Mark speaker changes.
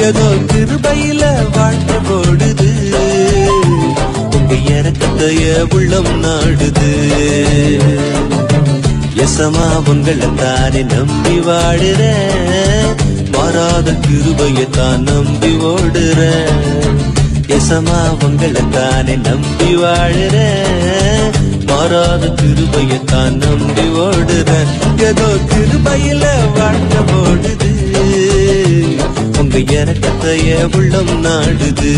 Speaker 1: ஏதோ கிருபையில வாழ்க்கை போடுது உங்க இறக்கத்தைய உள்ளம் நாடுது. எசமா உங்களை தானே நம்பி வாடுற மாறாத கிருபையை தான் நம்பி ஓடுற எசமா உங்களை தானே நம்பி வாழுற மாறாத கிருபையை தான் நம்பி ஓடுற ஏதோ கிருபையில வாழ் உங்க இறக்கத்தைய உள்ளம் நாடுது.